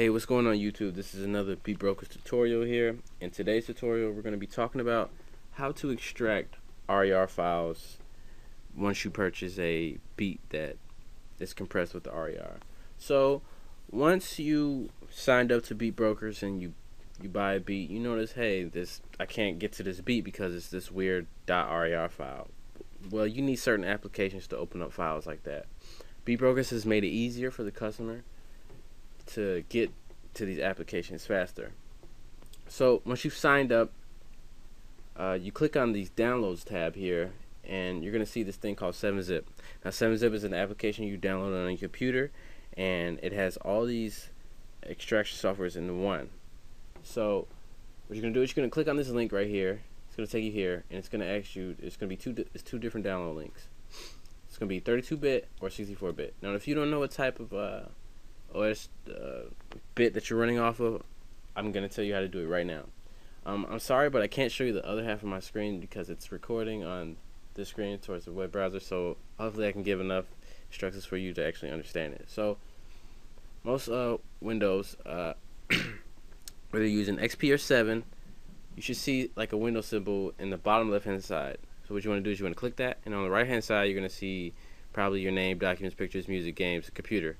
Hey, what's going on YouTube? This is another Beat Brokerz tutorial here. In today's tutorial, we're going to be talking about how to extract RAR files once you purchase a beat that is compressed with the RAR. So, once you signed up to Beat Brokerz and you you buy a beat, you notice, hey, this I can't get to this beat because it's this weird .rar file. Well, you need certain applications to open up files like that. Beat Brokerz has made it easier for the customer to get to these applications faster. So once you've signed up, uh, you click on these downloads tab here and you're going to see this thing called 7-Zip. Now 7-Zip is an application you download on your computer and it has all these extraction softwares in one. So what you're going to do is you're going to click on this link right here. It's going to take you here and it's going to ask you, it's going to be two, it's two different download links. It's going to be 32-bit or 64-bit. Now if you don't know what type of uh, OS uh, bit that you're running off of, I'm going to tell you how to do it right now. Um, I'm sorry, but I can't show you the other half of my screen because it's recording on this screen towards the web browser. So hopefully I can give enough instructions for you to actually understand it. So most uh, Windows, uh, whether you're using XP or 7, you should see like a window symbol in the bottom left hand side. So what you want to do is you want to click that, and on the right hand side you're going to see probably your name, documents, pictures, music, games, computer.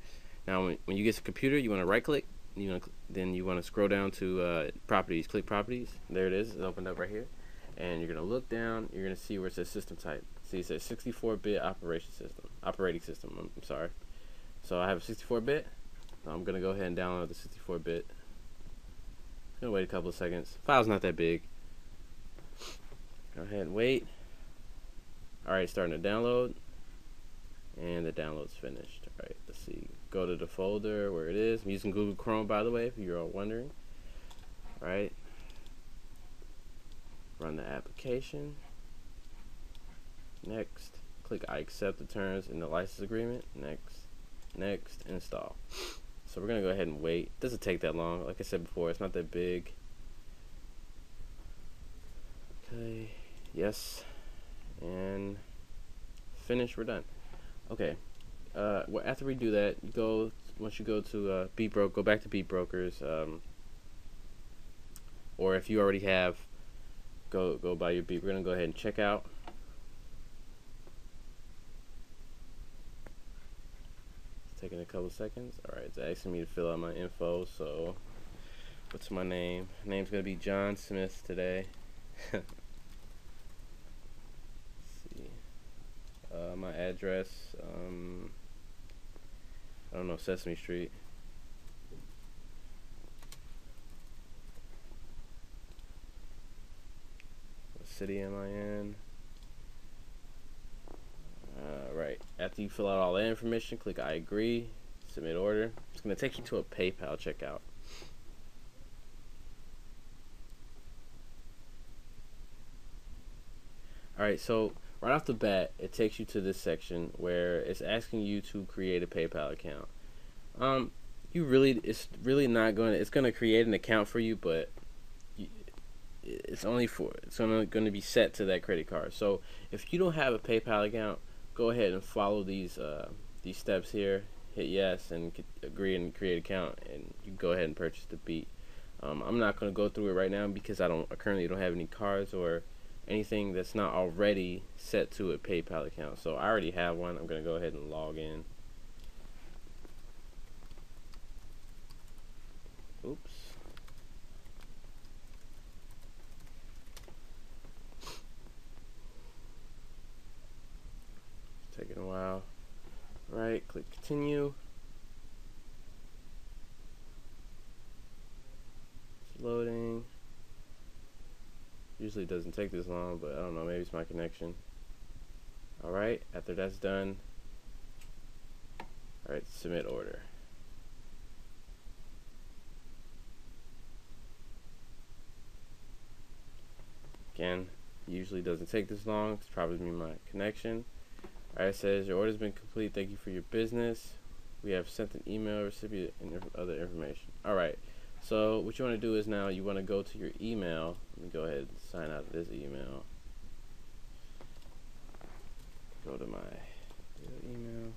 Now, when, when you get to computer, you want to right click. You then you want to scroll down to uh, properties. Click properties. There it is. It's opened up right here. And you're gonna look down. You're gonna see where it says system type. See, it says 64-bit operation system, operating system. I'm, I'm, sorry. So I have a 64-bit. So I'm gonna go ahead and download the 64-bit. Gonna wait a couple of seconds. File's not that big. Go ahead and wait. Alright, starting to download. And the download's finished. Alright, let's see go to the folder where it is. I'm using Google Chrome, by the way, if you're all wondering. Right. Run the application. Next. Click I accept the terms in the license agreement. Next. Next. Install. So we're going to go ahead and wait. It doesn't take that long. Like I said before, it's not that big. Okay. Yes. And finish. We're done. Okay uh, after we do that, go once you go to uh, Beat Broke, go back to Beat Brokerz, um, or if you already have, go go buy your beat. We're gonna go ahead and check out. It's taking a couple seconds. All right, it's asking me to fill out my info. So, what's my name? My Name's gonna be John Smith today. see. Uh, my address. Um, I don't know, Sesame Street. What city am I in? Uh, right. After you fill out all that information, click I agree, submit order. It's going to take you to a PayPal checkout. Alright, so right off the bat, it takes you to this section where it's asking you to create a PayPal account. Um, you really, it's really not going to, it's going to create an account for you, but it's only for, it's only going to be set to that credit card. So if you don't have a PayPal account, go ahead and follow these, uh, these steps here. Hit yes and agree and create account, and you go ahead and purchase the beat. Um, I'm not going to go through it right now because I don't I currently don't have any cards or anything that's not already set to a PayPal account. So I already have one. I'm going to go ahead and log in. Oops. It's taking a while. Right, click continue. It's loading. Usually doesn't take this long, but I don't know, maybe it's my connection. Alright, after that's done, alright, submit order. Again, usually doesn't take this long, it's probably me my connection. Alright, it says your order's been complete, thank you for your business. We have sent an email recipient and other information. Alright. So what you want to do is now you want to go to your email. Let me go ahead and sign out of this email. Go to my email.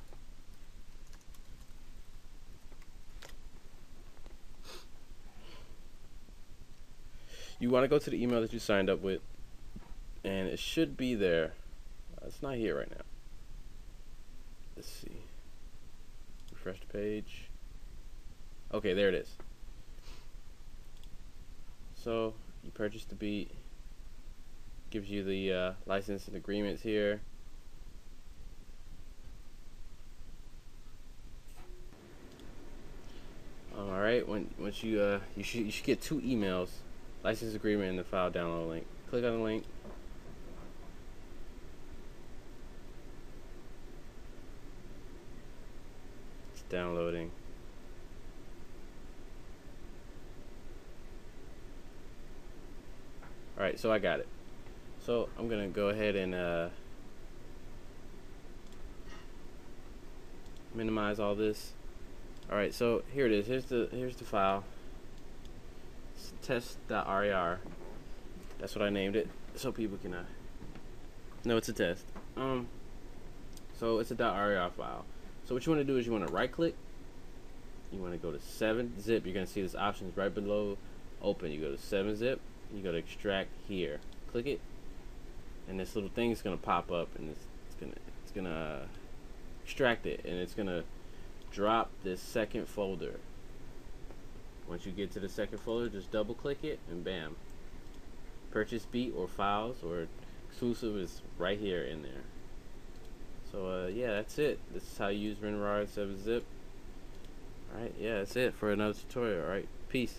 You want to go to the email that you signed up with, and it should be there. Uh, it's not here right now. Let's see. Refresh the page. Okay, there it is. So you purchase the beat. Gives you the uh, license and agreements here. All right. When once you uh you should you should get two emails, license agreement and the file download link. Click on the link. It's downloading. Alright, so I got it. So I'm gonna go ahead and uh, minimize all this. Alright, so here it is. Here's the here's the file. It's test.rar. That's what I named it, so people can uh, know it's a test. Um, so it's a .rar file. So what you want to do is you want to right click. You want to go to 7-zip. You're gonna see this options right below open. You go to 7-zip you go to extract here. Click it and this little thing is gonna pop up and it's, it's gonna it's gonna extract it and it's gonna drop this second folder. Once you get to the second folder just double click it and bam. Purchase beat or files or exclusive is right here in there. So uh, yeah that's it. This is how you use WinRAR 7-zip alright yeah that's it for another tutorial. Alright peace